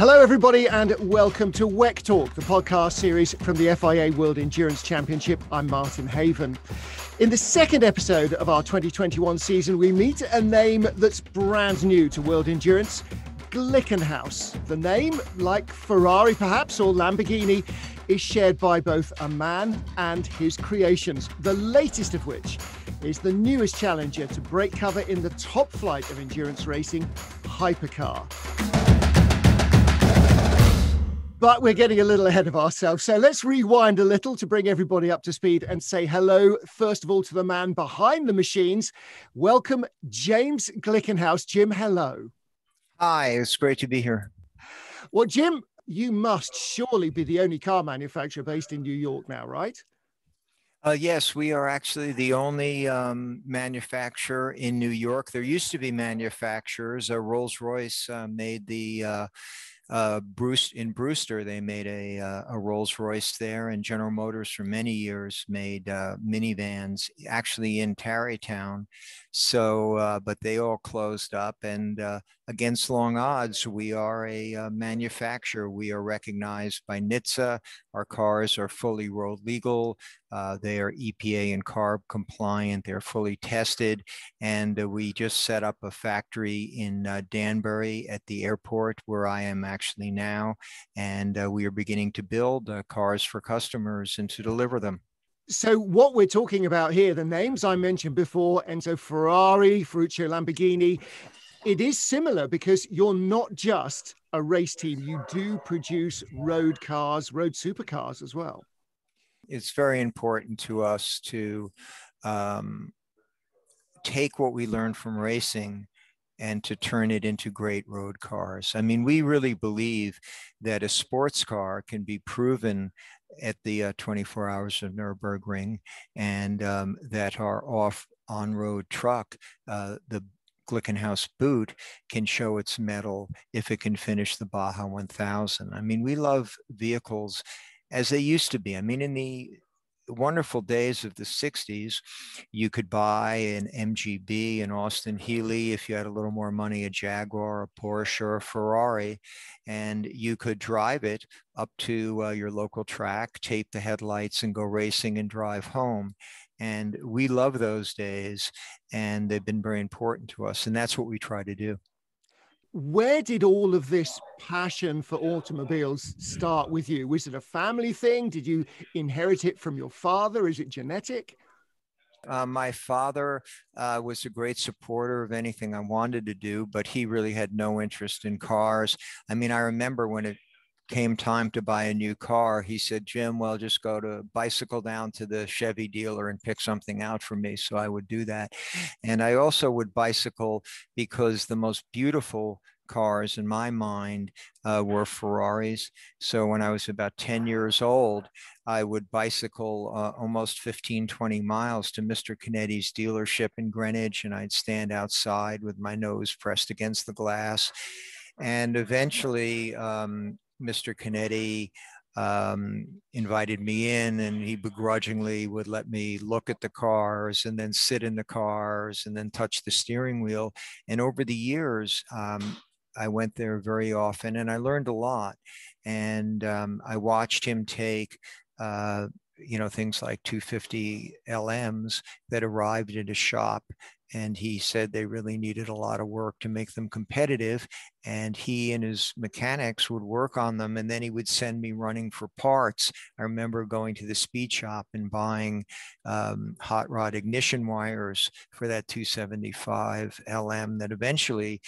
Hello, everybody, and welcome to WEC Talk, the podcast series from the FIA World Endurance Championship. I'm Martin Haven. In the second episode of our 2021 season, we meet a name that's brand new to world endurance Glickenhaus. The name, like Ferrari perhaps or Lamborghini, is shared by both a man and his creations, the latest of which is the newest challenger to break cover in the top flight of endurance racing, Hypercar. But we're getting a little ahead of ourselves. So let's rewind a little to bring everybody up to speed and say hello, first of all, to the man behind the machines. Welcome, James Glickenhaus. Jim, hello. Hi, it's great to be here. Well, Jim, you must surely be the only car manufacturer based in New York now, right? Uh, yes, we are actually the only um, manufacturer in New York. There used to be manufacturers. Uh, Rolls Royce uh, made the uh, Bruce in Brewster, they made a, uh, a Rolls Royce there, and General Motors for many years made uh, minivans actually in Tarrytown. So, uh, but they all closed up, and uh, against long odds, we are a uh, manufacturer. We are recognized by NHTSA. Our cars are fully road legal. They are EPA and CARB compliant. They're fully tested, and we just set up a factory in Danbury at the airport where I am actually actually now, and uh, we are beginning to build uh, cars for customers and to deliver them. So, what we're talking about here, the names I mentioned before, Enzo Ferrari, Ferruccio Lamborghini, it is similar because you're not just a race team, you do produce road cars, road supercars as well. It's very important to us to um, take what we learned from racing and to turn it into great road cars. I mean, we really believe that a sports car can be proven at the uh, 24 hours of Nürburgring and um, that our off on road truck, uh, the Glickenhaus boot can show its mettle if it can finish the Baja 1000. I mean, we love vehicles as they used to be. I mean, in the wonderful days of the 60s, you could buy an MGB, an Austin Healey, if you had a little more money, a Jaguar, a Porsche, or a Ferrari, and you could drive it up to uh, your local track, tape the headlights, and go racing and drive home. And we love those days, and they've been very important to us. And that's what we try to do where did all of this passion for automobiles start with you? Was it a family thing? Did you inherit it from your father? Is it genetic? Uh, my father uh, was a great supporter of anything I wanted to do, but he really had no interest in cars. I mean, I remember when it came time to buy a new car, he said, Jim, well, just go to bicycle down to the Chevy dealer and pick something out for me. So I would do that. And I also would bicycle because the most beautiful cars in my mind uh, were Ferraris. So when I was about 10 years old, I would bicycle uh, almost 15, 20 miles to Mr. Chinetti's dealership in Greenwich, and I'd stand outside with my nose pressed against the glass. And eventually, um, Mr. Chinetti um, invited me in and he begrudgingly would let me look at the cars and then sit in the cars and then touch the steering wheel. And over the years, um, I went there very often and I learned a lot. And um, I watched him take, uh, you know, things like 250 LMs that arrived at a shop and he said they really needed a lot of work to make them competitive and he and his mechanics would work on them and then he would send me running for parts. I remember going to the speed shop and buying um, hot rod ignition wires for that 275 lm that eventually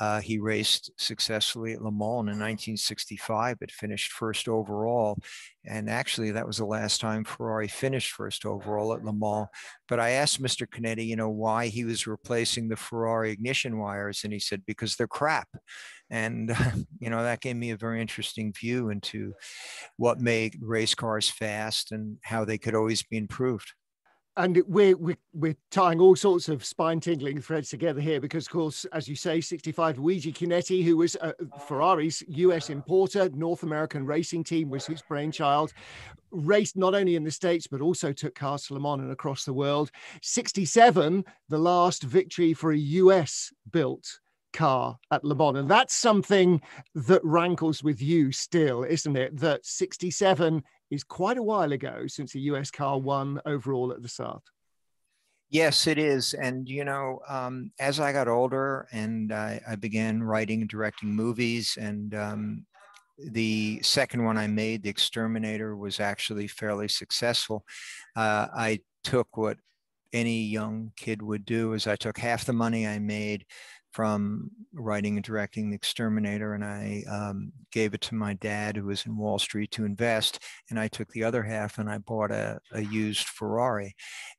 uh, he raced successfully at le mans in 1965 it finished first overall and actually that was the last time ferrari finished first overall at le mans. But i asked mr chinetti you know why he was replacing the ferrari ignition wires and he said because they're crap and you know that gave me a very interesting view into what made race cars fast and how they could always be improved and we're, we're, we're tying all sorts of spine tingling threads together here because, of course, as you say, 65 Luigi Chinetti, who was uh, Ferrari's US importer, North American racing team was his brainchild, raced not only in the States, but also took cars to Le Mans and across the world. 67, the last victory for a US built car at Le Mans. And that's something that rankles with you still, isn't it? That 67 is quite a while ago since a US car won overall at the start. Yes, it is. And, you know, um, as I got older and I, I, began writing and directing movies, and um, the second one I made, The Exterminator, was actually fairly successful. Uh, I took what any young kid would do is I took half the money I made from writing and directing The Exterminator, and I um, gave it to my dad, who was in Wall Street, to invest. And I took the other half and I bought a, a used Ferrari.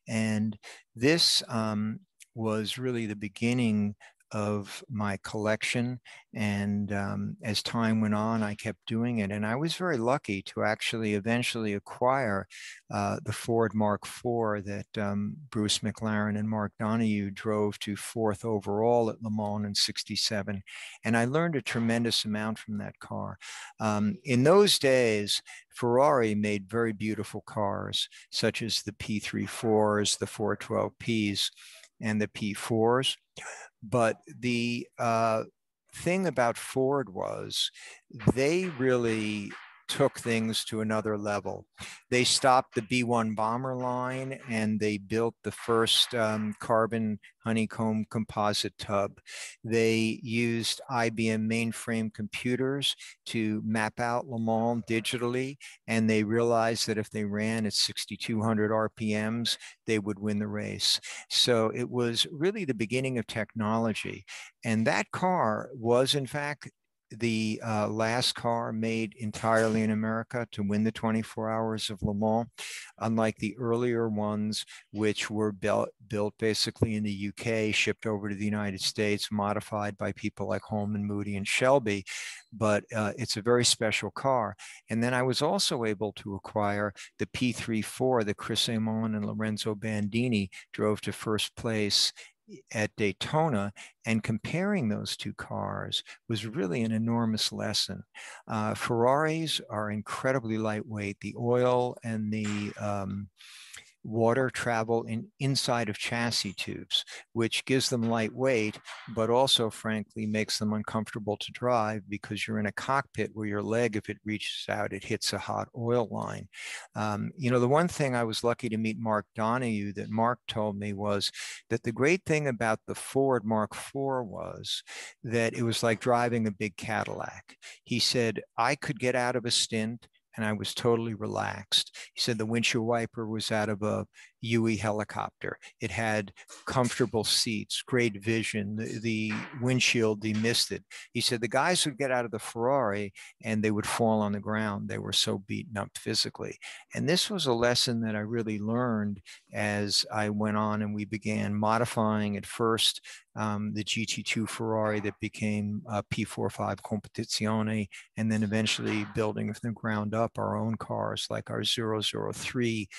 And this um, was really the beginning of my collection. And um, as time went on, I kept doing it. And I was very lucky to actually eventually acquire uh, the Ford Mark IV that um, Bruce McLaren and Mark Donohue drove to fourth overall at Le Mans in 67. And I learned a tremendous amount from that car. Um, in those days, Ferrari made very beautiful cars, such as the P34s, the 412Ps, and the P4s. But the uh, thing about Ford was they really took things to another level. They stopped the B 1 bomber line and they built the first um, carbon honeycomb composite tub. They used IBM mainframe computers to map out Le Mans digitally, and they realized that if they ran at 6,200 RPMs, they would win the race. So it was really the beginning of technology. And that car was, in fact, the uh, last car made entirely in America to win the 24 hours of Le Mans, unlike the earlier ones, which were built, built basically in the UK, shipped over to the United States, modified by people like Holman Moody and Shelby. But uh, it's a very special car. And then I was also able to acquire the P34 that Chris Amon and Lorenzo Bandini drove to first place at Daytona and comparing those two cars was really an enormous lesson. Uh, Ferraris are incredibly lightweight. The oil and the um, water travel in inside of chassis tubes, which gives them lightweight, but also frankly makes them uncomfortable to drive because you're in a cockpit where your leg, if it reaches out, it hits a hot oil line. Um, you know, the one thing I was lucky to meet Mark Donohue that Mark told me was that the great thing about the Ford Mark IV was that it was like driving a big Cadillac. He said, I could get out of a stint and I was totally relaxed. He said the windshield wiper was out of a Huey helicopter. It had comfortable seats, great vision. The, the windshield demisted. He said the guys would get out of the Ferrari and they would fall on the ground. They were so beaten up physically. And this was a lesson that I really learned as I went on and we began modifying at first um, the GT2 Ferrari that became uh, P45 Competizione, and then eventually building from the ground up our own cars like our 003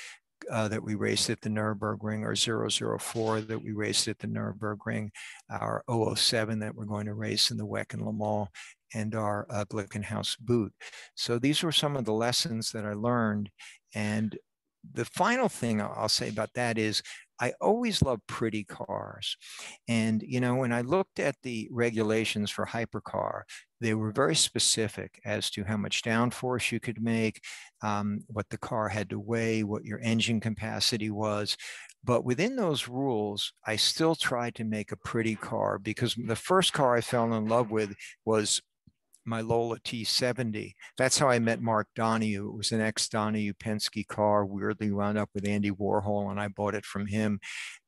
uh, that we raced at the Nürburgring, our 004 that we raced at the Nürburgring, our 007 that we're going to race in the WEC and Le Mans, and our uh, Glickenhaus boot. So these were some of the lessons that I learned. And the final thing I'll say about that is I always love pretty cars. And, you know, when I looked at the regulations for hypercar, they were very specific as to how much downforce you could make, um, what the car had to weigh, what your engine capacity was. But within those rules, I still tried to make a pretty car because the first car I fell in love with was my Lola T70. That's how I met Mark Donohue. It was an ex Donohue Penske car. Weirdly wound up with Andy Warhol, and I bought it from him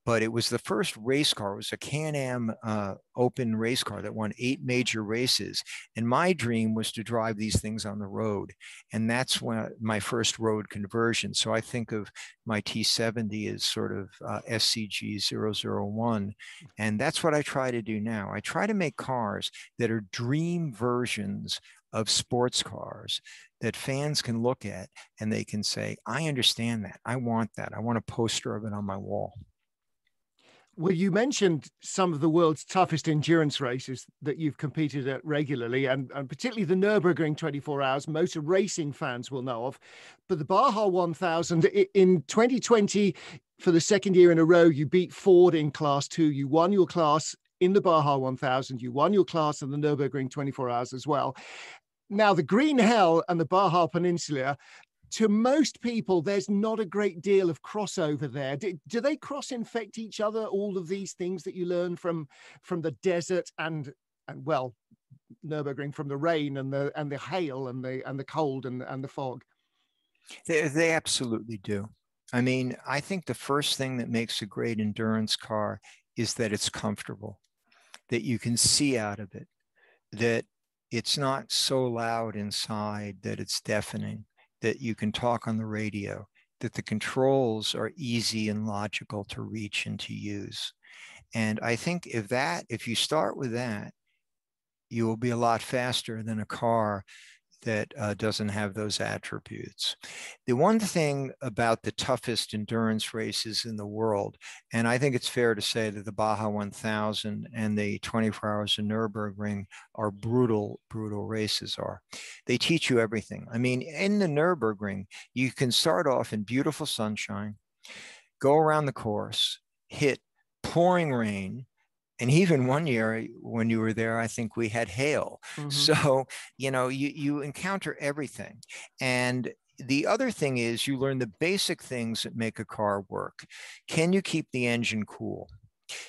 but it was the first race car. It was a Can-Am uh, open race car that won eight major races. And my dream was to drive these things on the road. And that's when my first road conversion. So I think of my T70 as sort of uh, SCG 001. And that's what I try to do now. I try to make cars that are dream versions of sports cars that fans can look at and they can say, I understand that. I want that. I want a poster of it on my wall. Well, you mentioned some of the world's toughest endurance races that you've competed at regularly, and, and particularly the Nürburgring 24 Hours, motor racing fans will know of. But the Baja 1000 in 2020, for the second year in a row, you beat Ford in Class 2. You won your class in the Baja 1000. You won your class in the Nürburgring 24 hours as well. Now, the Green Hell and the Baja Peninsula to most people, there's not a great deal of crossover there. Do, do, they cross infect each other? All of these things that you learn from from the desert and and well, Nurburgring from the rain and the and the hail and the and the cold and and the fog. They they absolutely do. I mean, I think the first thing that makes a great endurance car is that it's comfortable, that you can see out of it, that it's not so loud inside that it's deafening, that you can talk on the radio, that the controls are easy and logical to reach and to use. And I think if that, if you start with that, you will be a lot faster than a car that uh, doesn't have those attributes. The one thing about the toughest endurance races in the world, and I think it's fair to say that the Baja 1000 and the 24 Hours of Nürburgring are brutal, brutal races are. They teach you everything. I mean, in the Nürburgring, you can start off in beautiful sunshine, go around the course, hit pouring rain, and even one year when you were there i think we had hail. Mm-hmm. so you know you you encounter everything. And the other thing is you learn the basic things that make a car work. Can you keep the engine cool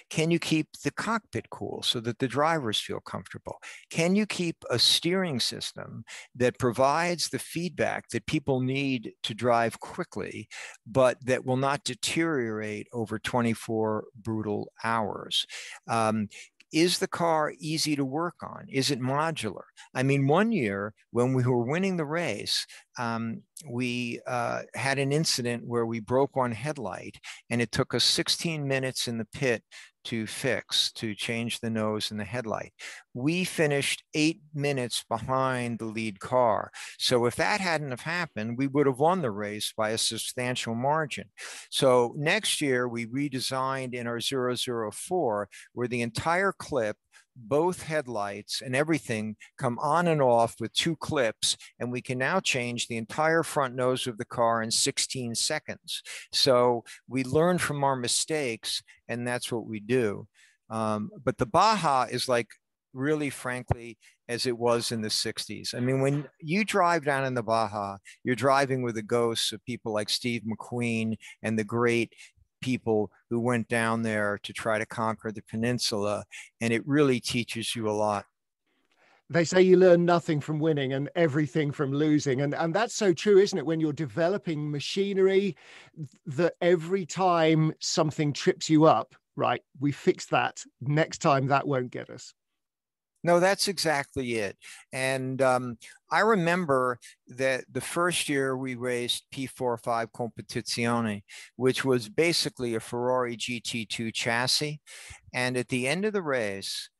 can you keep the cockpit cool so that the drivers feel comfortable? Can you keep a steering system that provides the feedback that people need to drive quickly, but that will not deteriorate over 24 brutal hours? Um, is the car easy to work on? Is it modular? I mean, one year when we were winning the race, um, we uh, had an incident where we broke one headlight and it took us 16 minutes in the pit to fix, to change the nose and the headlight. We finished eight minutes behind the lead car. So if that hadn't have happened, we would have won the race by a substantial margin. So next year we redesigned in our 004 where the entire clip both headlights and everything come on and off with two clips and we can now change the entire front nose of the car in 16 seconds so we learn from our mistakes and that's what we do um, but the baja is like really frankly as it was in the 60s. I mean, when you drive down in the Baja, you're driving with the ghosts of people like Steve McQueen and the great people who went down there to try to conquer the peninsula. And it really teaches you a lot. They say you learn nothing from winning and everything from losing. And, and that's so true, isn't it? When you're developing machinery, that every time something trips you up, right, we fix that. Next time that won't get us. No, that's exactly it. And um, I remember that the first year we raced P45 Competizione, which was basically a Ferrari GT2 chassis. And at the end of the race,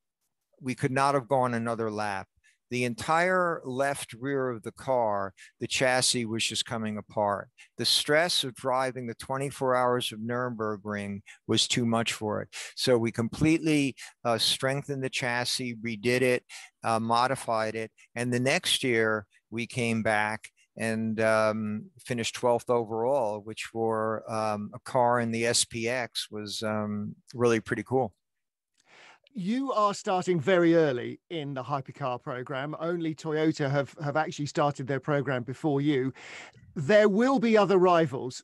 we could not have gone another lap the entire left rear of the car, the chassis was just coming apart. The stress of driving the 24 hours of Nürburgring was too much for it. So we completely uh, strengthened the chassis, redid it, uh, modified it. And the next year we came back and um, finished 12th overall, which for um, a car in the SPX was um, really pretty cool you are starting very early in the hypercar program. Only Toyota have, have actually started their program before you. There will be other rivals.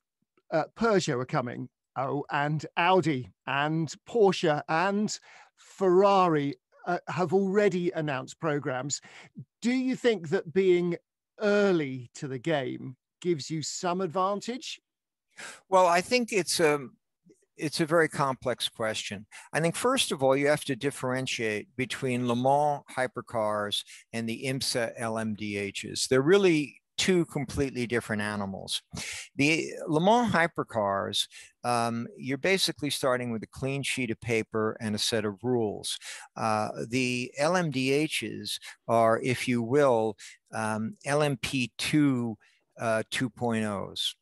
Uh, Peugeot are coming. Oh, and Audi and Porsche and Ferrari uh, have already announced programs. Do you think that being early to the game gives you some advantage? Well, I think it's um, it's a very complex question. I think, first of all, you have to differentiate between Le Mans hypercars and the IMSA LMDHs. They're really two completely different animals. The Le Mans hypercars, um, you're basically starting with a clean sheet of paper and a set of rules. Uh, the LMDHs are, if you will, um, LMP2 uh, 2.0s.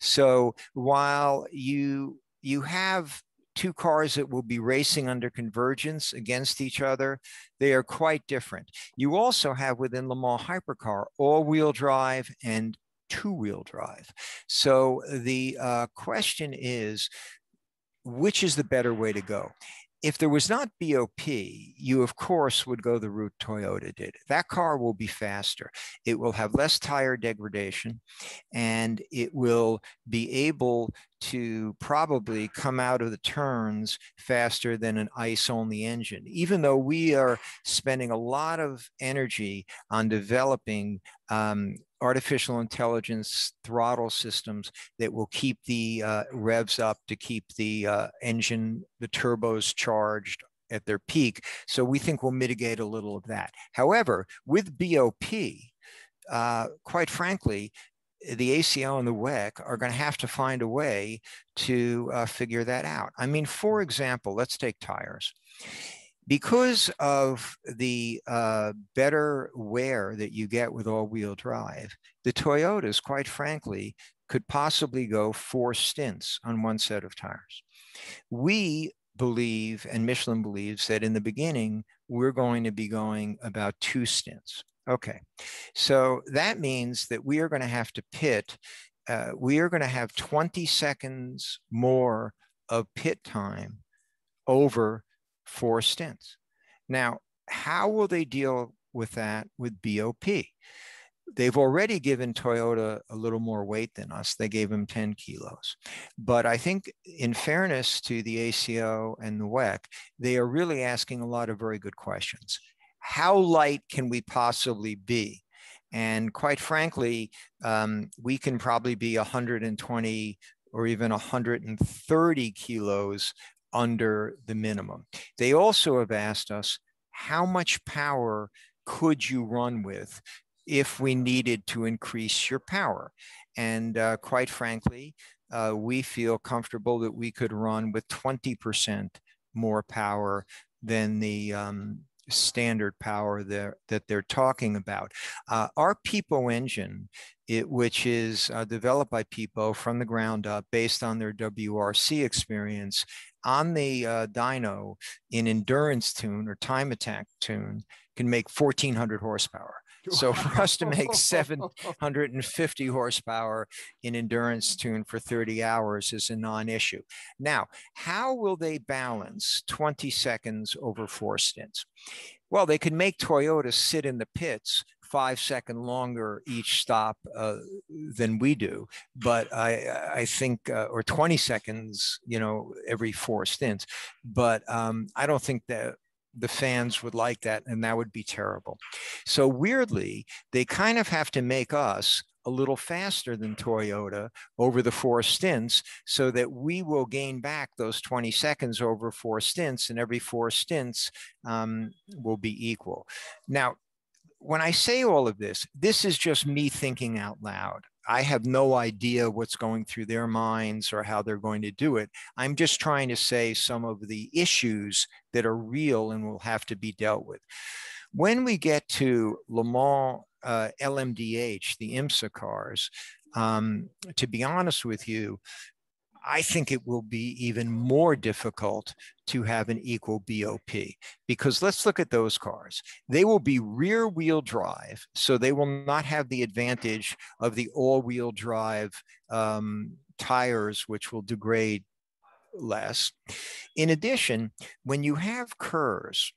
So while you you have two cars that will be racing under convergence against each other. They are quite different. You also have within Le Mans Hypercar all-wheel drive and two-wheel drive. So the uh, question is, which is the better way to go? if there was not BOP, you of course would go the route Toyota did. That car will be faster. It will have less tire degradation and it will be able to probably come out of the turns faster than an ICE only engine, even though we are spending a lot of energy on developing um, artificial intelligence throttle systems that will keep the uh, revs up to keep the uh, engine, the turbos charged at their peak. So we think we'll mitigate a little of that. However, with BOP, uh, quite frankly, the ACO and the WEC are going to have to find a way to uh, figure that out. I mean, for example, let's take tires because of the uh, better wear that you get with all-wheel drive, the Toyotas, quite frankly, could possibly go four stints on one set of tires. We believe, and Michelin believes, that in the beginning, we're going to be going about two stints. Okay, so that means that we are going to have to pit, uh, we are going to have 20 seconds more of pit time over four stints. Now, how will they deal with that with BOP? They've already given Toyota a little more weight than us. They gave them 10 kilos. But I think, in fairness to the ACO and the WEC, they are really asking a lot of very good questions. How light can we possibly be? And quite frankly, um, we can probably be 120 or even 130 kilos under the minimum. They also have asked us how much power could you run with if we needed to increase your power? And uh, quite frankly, uh, we feel comfortable that we could run with 20% more power than the um, standard power there, that they're talking about. Uh, our PIPO engine, it, which is uh, developed by PIPO from the ground up based on their WRC experience on the uh, dyno in endurance tune or time attack tune, can make 1400 horsepower. So for us to make 750 horsepower in endurance tune for 30 hours is a non-issue. Now, how will they balance 20 seconds over four stints? Well, they can make Toyota sit in the pits five second longer each stop uh, than we do, but I I think uh, or 20 seconds, you know, every four stints. But um, I don't think that the fans would like that, and that would be terrible. So weirdly, they kind of have to make us a little faster than Toyota over the four stints so that we will gain back those 20 seconds over four stints and every four stints um, will be equal. Now, when I say all of this, this is just me thinking out loud. I have no idea what's going through their minds or how they're going to do it. I'm just trying to say some of the issues that are real and will have to be dealt with. When we get to Le Mans uh, LMDH, the IMSA cars, um, to be honest with you, I think it will be even more difficult to have an equal BOP because let's look at those cars. They will be rear wheel drive, so they will not have the advantage of the all wheel drive um, tires, which will degrade less. In addition, when you have curves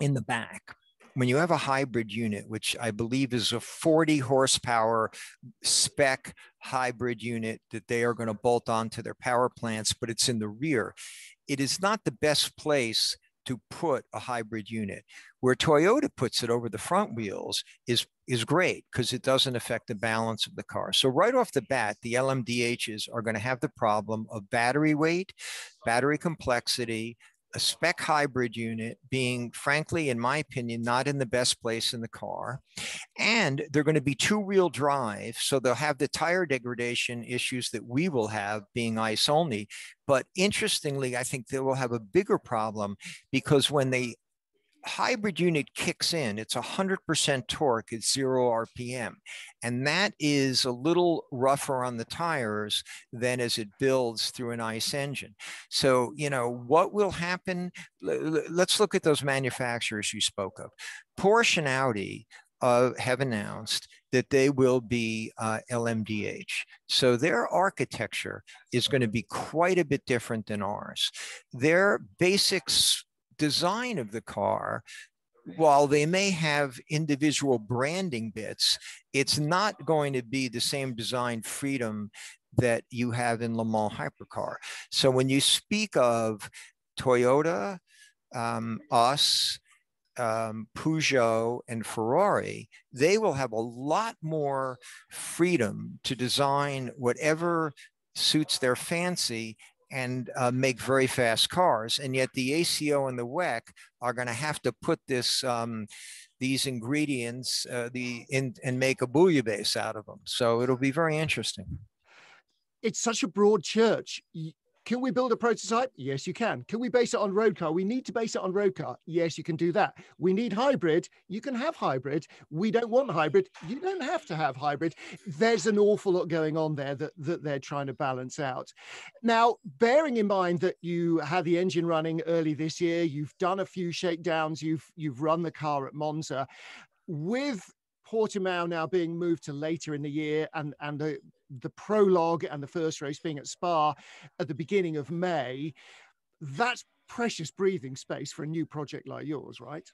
in the back, when you have a hybrid unit, which I believe is a 40 horsepower spec hybrid unit that they are going to bolt onto their power plants, but it's in the rear, it is not the best place to put a hybrid unit. Where Toyota puts it over the front wheels is, is great because it doesn't affect the balance of the car. So right off the bat, the LMDHs are going to have the problem of battery weight, battery complexity, a spec hybrid unit being, frankly, in my opinion, not in the best place in the car. And they're going to be two wheel drive. So they'll have the tire degradation issues that we will have being ICE only. But interestingly, I think they will have a bigger problem because when they hybrid unit kicks in, it's 100% torque at zero RPM. And that is a little rougher on the tires than as it builds through an ICE engine. So, you know, what will happen? Let's look at those manufacturers you spoke of. Porsche and Audi uh, have announced that they will be uh, LMDH. So their architecture is going to be quite a bit different than ours. Their basics design of the car while they may have individual branding bits, it's not going to be the same design freedom that you have in Le Mans Hypercar. So when you speak of Toyota, um, us, um, Peugeot and Ferrari, they will have a lot more freedom to design whatever suits their fancy and uh, make very fast cars. And yet the ACO and the WEC are going to have to put this um, these ingredients uh, the in, and make a bouillabaisse out of them. So it'll be very interesting. It's such a broad church. Can we build a prototype? Yes, you can. Can we base it on road car? We need to base it on road car. Yes, you can do that. We need hybrid. You can have hybrid. We don't want hybrid. You don't have to have hybrid. There's an awful lot going on there that, that they're trying to balance out. Now, bearing in mind that you had the engine running early this year, you've done a few shakedowns, you've you've run the car at Monza. With Portimao now being moved to later in the year and, and the, the prologue and the first race being at Spa at the beginning of May, that's precious breathing space for a new project like yours, right?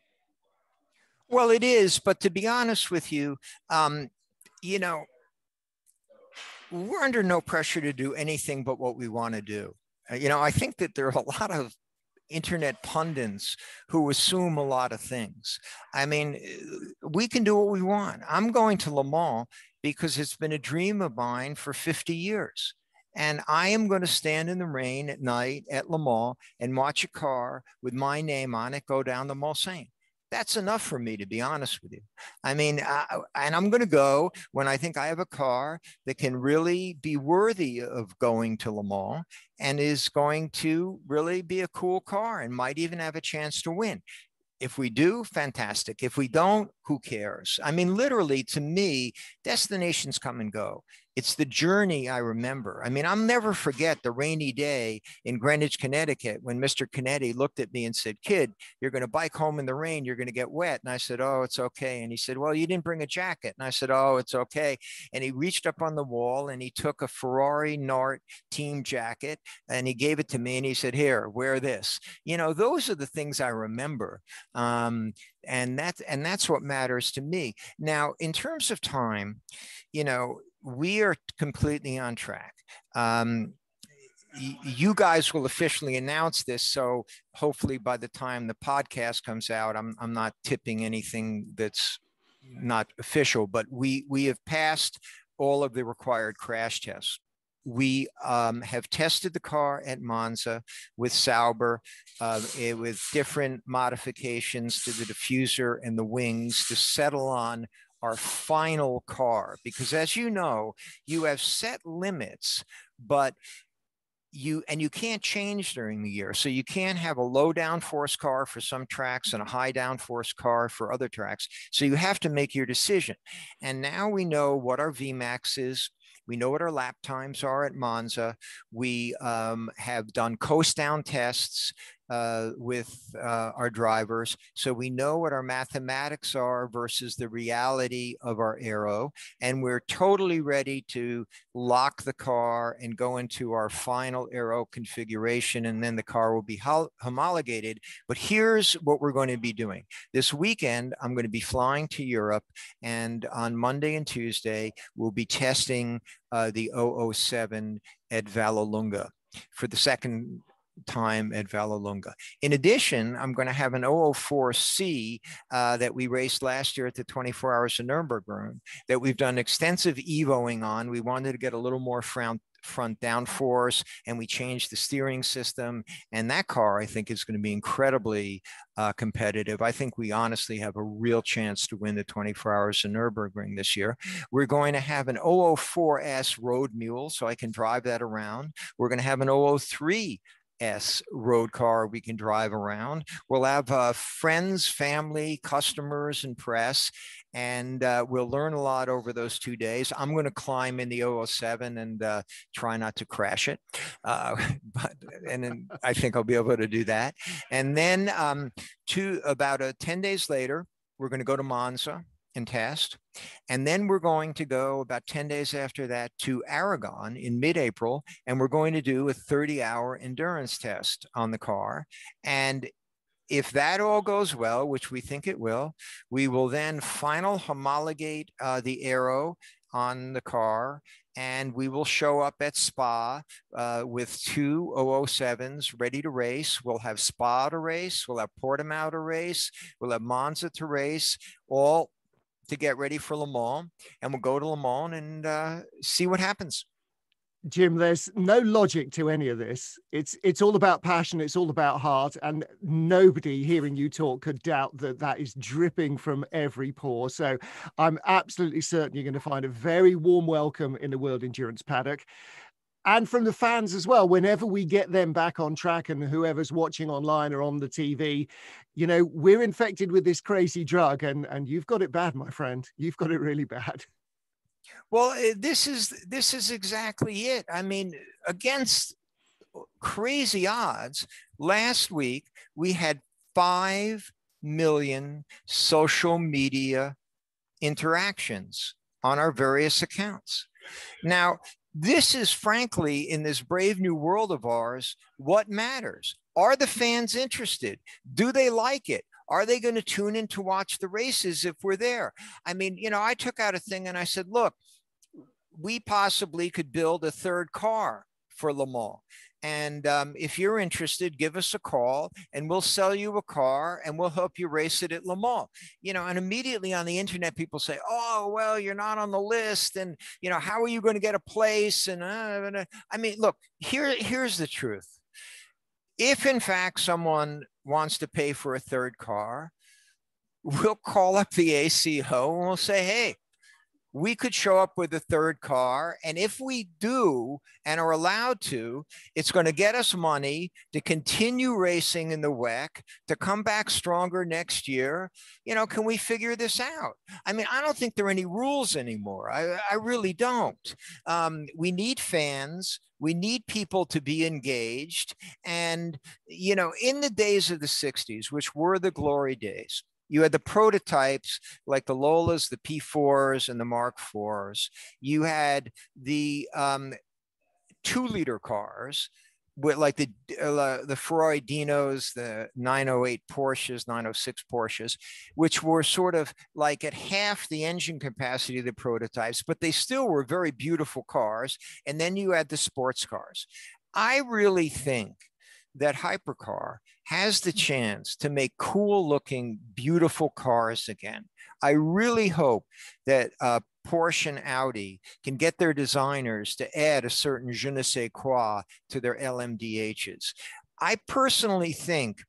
Well, it is. But to be honest with you, um, you know, we're under no pressure to do anything but what we want to do. Uh, you know, I think that there are a lot of internet pundits who assume a lot of things. I mean, we can do what we want. I'm going to Le Mans because it's been a dream of mine for 50 years. And I am going to stand in the rain at night at Le Mans and watch a car with my name on it go down the Mulsanne that's enough for me to be honest with you. I mean I, and i'm going to go when i think i have a car that can really be worthy of going to le mans and is going to really be a cool car and might even have a chance to win if we do fantastic. If we don't who cares? I mean literally to me destinations come and go it's the journey I remember. I mean, I'll never forget the rainy day in Greenwich, Connecticut, when Mr. Chinetti looked at me and said, Kid, you're going to bike home in the rain. You're going to get wet. And I said, Oh, it's okay. And he said, Well, you didn't bring a jacket. And I said, Oh, it's okay. And he reached up on the wall and he took a Ferrari Nart team jacket and he gave it to me and he said, Here, wear this. You know, those are the things I remember. Um, and that's and that's what matters to me. Now, in terms of time, you know, we are completely on track. Um, you guys will officially announce this. So hopefully by the time the podcast comes out, I'm, I'm not tipping anything that's not official, but we, we have passed all of the required crash tests. We um, have tested the car at Monza with Sauber uh, with different modifications to the diffuser and the wings to settle on our final car because as you know you have set limits but you and you can't change during the year. So you can't have a low downforce car for some tracks and a high downforce car for other tracks. So you have to make your decision. And now we know what our vmax is. We know what our lap times are at Monza. We um, have done coast down tests uh, with uh, our drivers. So we know what our mathematics are versus the reality of our aero. And we're totally ready to lock the car and go into our final aero configuration. And then the car will be homologated. But here's what we're going to be doing. This weekend, I'm going to be flying to Europe. And on Monday and Tuesday, we'll be testing uh, the 007 at Vallelunga for the second time at Vallelunga. In addition, I'm going to have an 004C uh, that we raced last year at the 24 Hours of Nürburgring that we've done extensive evoing on. We wanted to get a little more front front downforce and we changed the steering system and that car i think is going to be incredibly uh, competitive i think we honestly have a real chance to win the 24 hours of nürburgring this year we're going to have an 004s road mule so i can drive that around we're going to have an 003 S road car we can drive around. We'll have uh, friends, family, customers, and press, and uh, we'll learn a lot over those two days. I'm going to climb in the 007 and uh, try not to crash it, uh, but and then I think I'll be able to do that. And then um, two about uh, 10 days later, we're going to go to Monza and test. And then we're going to go about 10 days after that to Aragon in mid April, and we're going to do a 30 hour endurance test on the car. And if that all goes well, which we think it will, we will then final homologate uh, the aero on the car and we will show up at Spa uh, with two 007s ready to race. We'll have Spa to race, we'll have Portimao to race, we'll have Monza to race, all to get ready for Le Mans. And we'll go to Le Mans and uh, see what happens. Jim, there's no logic to any of this. It's it's all about passion. It's all about heart, and nobody hearing you talk could doubt that that is dripping from every pore. So, I'm absolutely certain you're going to find a very warm welcome in the World Endurance Paddock, and from the fans as well. Whenever we get them back on track, and whoever's watching online or on the TV, you know, we're infected with this crazy drug, and and you've got it bad, my friend. You've got it really bad. Well, eh, this is this is exactly it. I mean, against crazy odds, last week we had 5 million social media interactions on our various accounts. Now, this is frankly in this brave new world of ours what matters. Are the fans interested? Do they like it? Are they going to tune in to watch the races if we're there? I mean, you know, I took out a thing and I said, look, we possibly could build a third car for Le Mans. And um, if you're interested, give us a call and we'll sell you a car and we'll help you race it at Le Mans. You know, and immediately on the internet, people say, oh, well, you're not on the list. And, you know, how are you going to get a place? And uh, I mean, look, here, here's the truth. If in fact someone wants to pay for a third car, we'll call up the ACO and we'll say, hey, we could show up with a third car. And if we do and are allowed to, it's going to get us money to continue racing in the WEC, to come back stronger next year. You know, can we figure this out? I mean, I don't think there are any rules anymore. I, I really don't. Um, we need fans. We need people to be engaged. And, you know, in the days of the 60s, which were the glory days, you had the prototypes like the Lolas, the P4s, and the Mark IVs. You had the um, two liter cars with like the uh, the Ferrari Dinos, the 908 Porsches, 906 Porsches, which were sort of like at half the engine capacity of the prototypes, but they still were very beautiful cars. And then you had the sports cars. I really think that hypercar has the chance to make cool looking, beautiful cars again. I really hope that uh, Porsche and Audi can get their designers to add a certain je ne sais quoi to their LMDHs. I personally think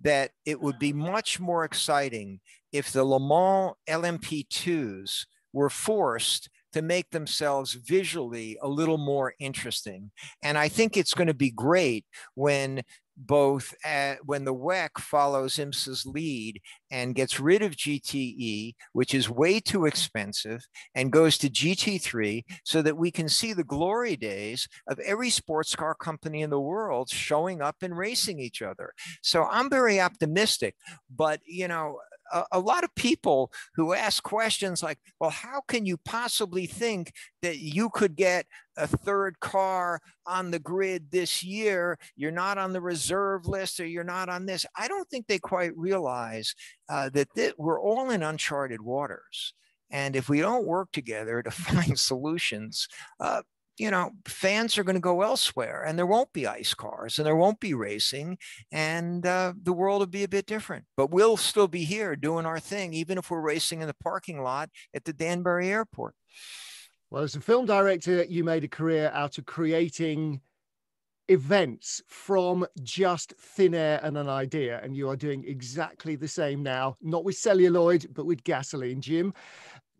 that it would be much more exciting if the Le Mans LMP2s were forced to make themselves visually a little more interesting. And I think it's going to be great when both at, when the WEC follows IMSA's lead and gets rid of GTE, which is way too expensive, and goes to GT3 so that we can see the glory days of every sports car company in the world showing up and racing each other. So I'm very optimistic, but you know, a, a lot of people who ask questions like, well, how can you possibly think that you could get a third car on the grid this year? You're not on the reserve list or you're not on this. I don't think they quite realize uh, that th- we're all in uncharted waters. And if we don't work together to find solutions, uh, you know, fans are going to go elsewhere and there won't be ice cars and there won't be racing and uh, the world will be a bit different. But we'll still be here doing our thing, even if we're racing in the parking lot at the Danbury Airport. Well, as a film director, you made a career out of creating events from just thin air and an idea. And you are doing exactly the same now, not with celluloid, but with gasoline, Jim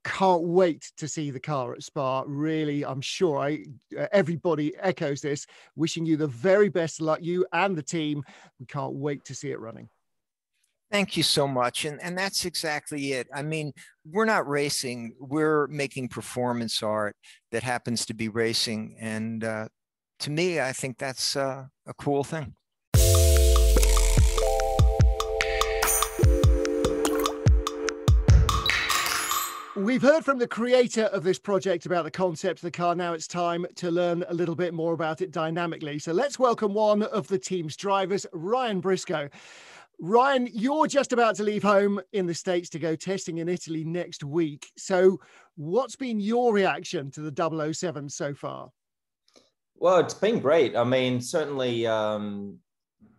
can't wait to see the car at Spa. Really, I'm sure I, uh, everybody echoes this. Wishing you the very best luck, you and the team. We can't wait to see it running. Thank you so much. And, and that's exactly it. I mean, we're not racing, we're making performance art that happens to be racing. And uh, to me, I think that's uh, a cool thing. We've heard from the creator of this project about the concept of the car. Now it's time to learn a little bit more about it dynamically. So let's welcome one of the team's drivers, Ryan Briscoe. Ryan, you're just about to leave home in the States to go testing in Italy next week. So, what's been your reaction to the 007 so far? Well, it's been great. I mean, certainly, um,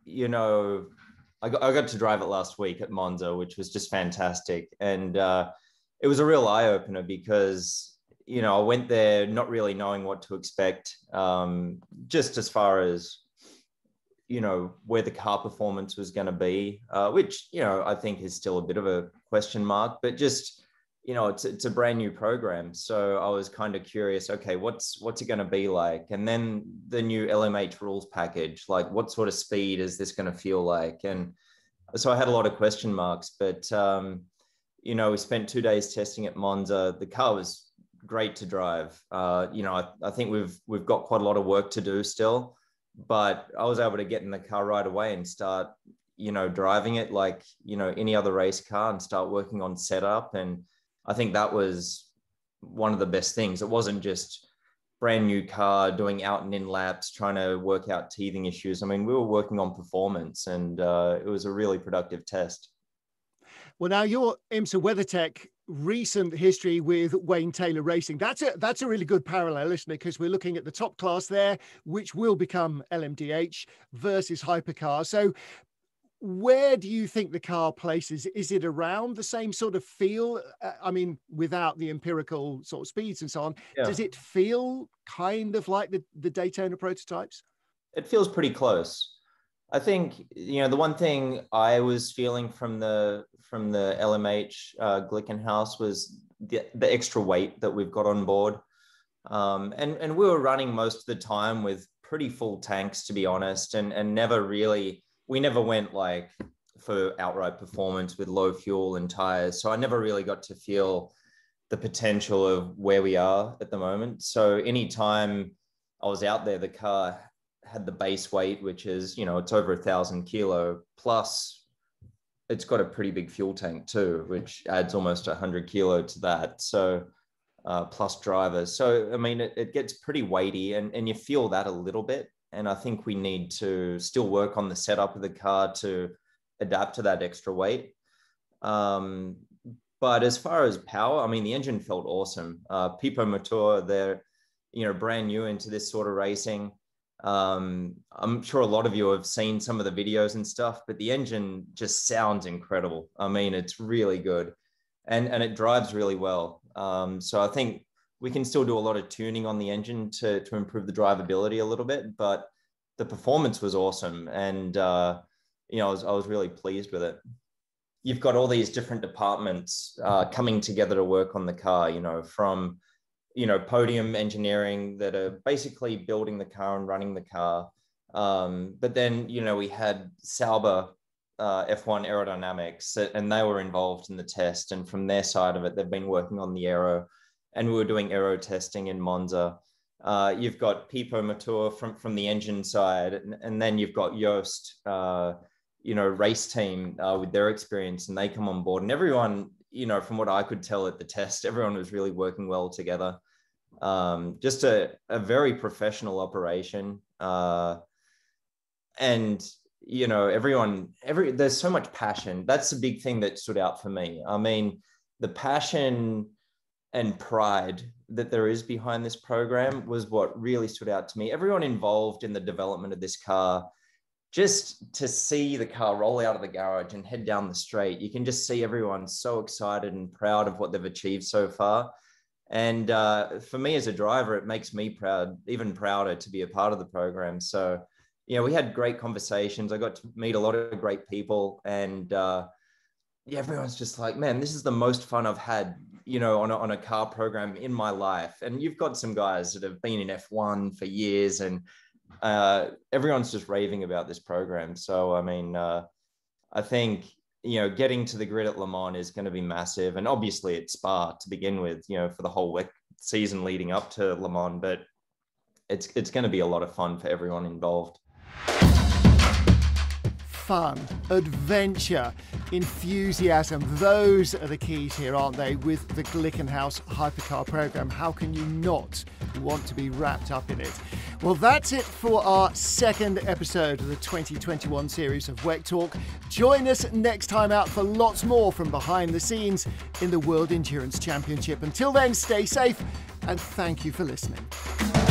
you know, I got, I got to drive it last week at Monza, which was just fantastic. And uh, it was a real eye opener because, you know, I went there not really knowing what to expect, um, just as far as you know where the car performance was going to be, uh, which you know I think is still a bit of a question mark. But just you know, it's it's a brand new program, so I was kind of curious. Okay, what's what's it going to be like? And then the new LMH rules package, like what sort of speed is this going to feel like? And so I had a lot of question marks. But um, you know, we spent two days testing at Monza. The car was great to drive. Uh, you know, I, I think we've we've got quite a lot of work to do still but I was able to get in the car right away and start, you know, driving it like, you know, any other race car and start working on setup. And I think that was one of the best things. It wasn't just brand new car doing out and in laps, trying to work out teething issues. I mean, we were working on performance and uh, it was a really productive test. Well, now your IMSA WeatherTech recent history with Wayne Taylor Racing. That's a that's a really good parallel, isn't it? Because we're looking at the top class there, which will become LMDH versus hypercar. So where do you think the car places? Is it around the same sort of feel? Uh, I mean, without the empirical sort of speeds and so on, yeah. does it feel kind of like the, the Daytona prototypes? It feels pretty close. I think you know the one thing I was feeling from the from the LMH uh, Glickenhaus was the, the extra weight that we've got on board, um, and and we were running most of the time with pretty full tanks to be honest, and and never really we never went like for outright performance with low fuel and tires, so I never really got to feel the potential of where we are at the moment. So anytime I was out there, the car had the base weight, which is, you know, it's over a thousand kilo plus it's got a pretty big fuel tank too, which adds almost a hundred kilo to that. So uh, plus drivers. So, I mean, it, it gets pretty weighty and, and you feel that a little bit. And I think we need to still work on the setup of the car to adapt to that extra weight. Um, but as far as power, I mean, the engine felt awesome. Uh, Pipo Motor, they're, you know, brand new into this sort of racing. Um, I'm sure a lot of you have seen some of the videos and stuff, but the engine just sounds incredible. I mean, it's really good and, and it drives really well. Um, so I think we can still do a lot of tuning on the engine to, to improve the drivability a little bit, but the performance was awesome. And, uh, you know, I was, I was really pleased with it. You've got all these different departments uh, coming together to work on the car, you know, from you know, podium engineering that are basically building the car and running the car. Um, but then, you know, we had Sauber uh, F1 aerodynamics and they were involved in the test. And from their side of it, they've been working on the aero and we were doing aero testing in Monza. Uh, you've got Pipo Motor from, from the engine side, and, and then you've got Joest, uh, you know, race team uh, with their experience, and they come on board. And everyone you know, from what I could tell at the test, everyone was really working well together. Um, just a, a very professional operation. Uh, and, you know, everyone, every, there's so much passion. That's the big thing that stood out for me. I mean, the passion and pride that there is behind this program was what really stood out to me. Everyone involved in the development of this car just to see the car roll out of the garage and head down the straight, you can just see everyone so excited and proud of what they've achieved so far. And uh, for me as a driver, it makes me proud, even prouder to be a part of the program. So, you know, we had great conversations. I got to meet a lot of great people, and uh, yeah, everyone's just like, man, this is the most fun I've had, you know, on a, on a car program in my life. And you've got some guys that have been in F1 for years and uh, everyone's just raving about this program. So, I mean, uh, I think, you know, getting to the grid at Le Mans is going to be massive. And obviously it's Spa to begin with, you know, for the whole season leading up to Le Mans, but it's, it's going to be a lot of fun for everyone involved. Fun, adventure, enthusiasm. Those are the keys here, aren't they, with the Glickenhaus hypercar program? How can you not want to be wrapped up in it? Well, that's it for our second episode of the 2021 series of WEC Talk. Join us next time out for lots more from behind the scenes in the World Endurance Championship. Until then, stay safe and thank you for listening.